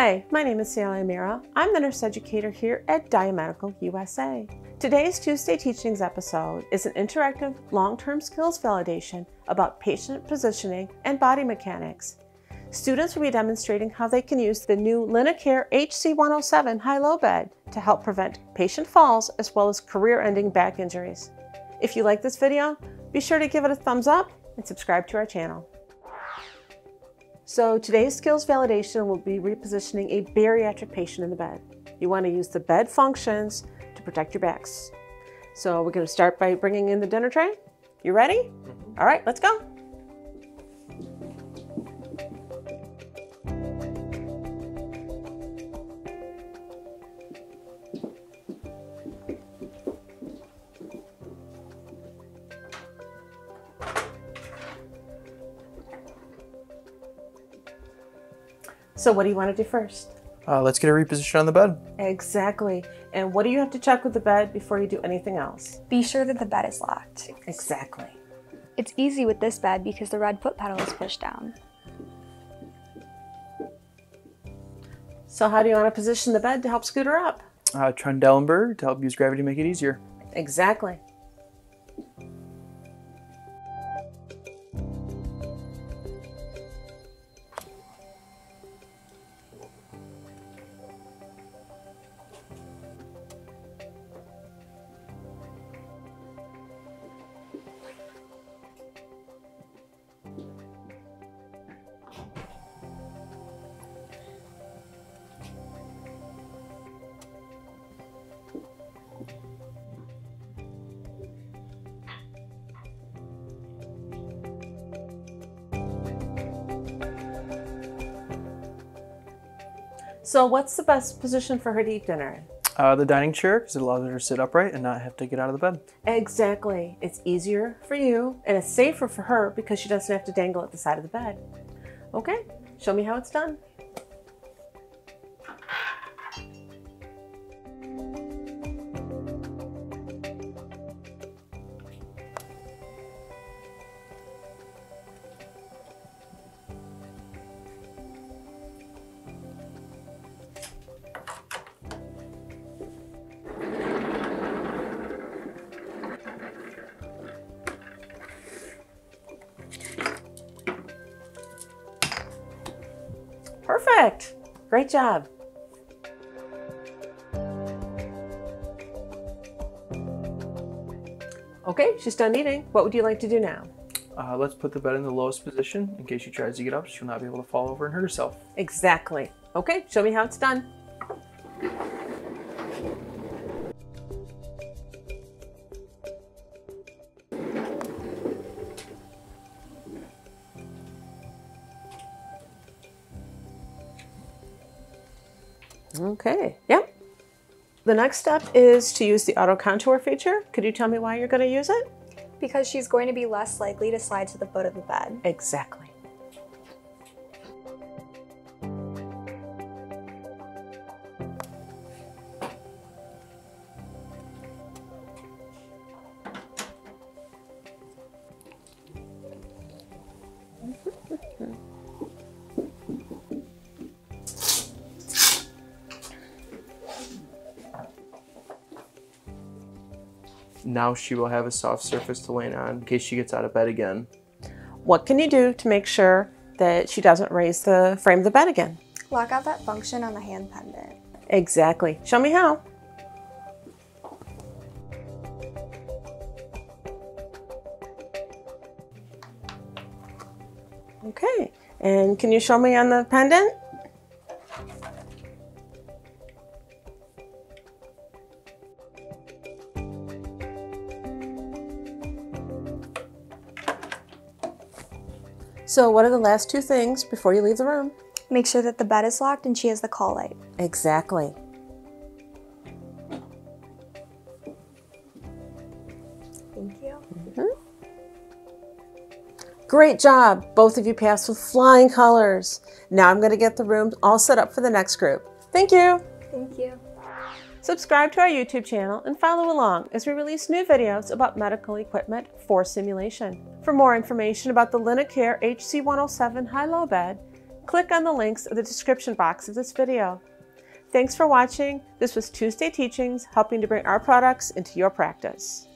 Hi, my name is Sally O'Meara. I'm the nurse educator here at Diamedical USA. Today's Tuesday Teachings episode is an interactive long-term skills validation about patient positioning and body mechanics. Students will be demonstrating how they can use the new Lynacare HC107 high-low bed to help prevent patient falls as well as career-ending back injuries. If you like this video, be sure to give it a thumbs up and subscribe to our channel. So today's skills validation will be repositioning a bariatric patient in the bed. You want to use the bed functions to protect your backs. So we're going to start by bringing in the dinner tray. You ready? Mm-hmm. All right, let's go. So what do you want to do first? Uh, let's get a reposition on the bed. Exactly. And what do you have to check with the bed before you do anything else? Be sure that the bed is locked. Exactly. It's easy with this bed because the red foot pedal is pushed down. So how do you want to position the bed to help scoot her up? Uh, Trendelenburg to help use gravity to make it easier. Exactly. So what's the best position for her to eat dinner? Uh, the dining chair because it allows her to sit upright and not have to get out of the bed. Exactly. It's easier for you and it's safer for her because she doesn't have to dangle at the side of the bed. Okay, show me how it's done. Perfect. Great job. Okay, she's done eating. What would you like to do now? Uh, let's put the bed in the lowest position in case she tries to get up. She'll not be able to fall over and hurt herself. Exactly. Okay, show me how it's done. Okay, yep. The next step is to use the auto contour feature. Could you tell me why you're going to use it? Because she's going to be less likely to slide to the foot of the bed. Exactly. Now she will have a soft surface to land on in case she gets out of bed again. What can you do to make sure that she doesn't raise the frame of the bed again? Lock out that function on the hand pendant. Exactly. Show me how. Okay, and can you show me on the pendant? So what are the last two things before you leave the room? Make sure that the bed is locked and she has the call light. Exactly. Thank you. Mm-hmm. Great job. Both of you passed with flying colors. Now I'm going to get the room all set up for the next group. Thank you. Thank you. Subscribe to our YouTube channel and follow along as we release new videos about medical equipment for simulation. For more information about the Lynacare HC107 high-low bed, click on the links in the description box of this video. Thanks for watching. This was Tuesday Teachings, helping to bring our products into your practice.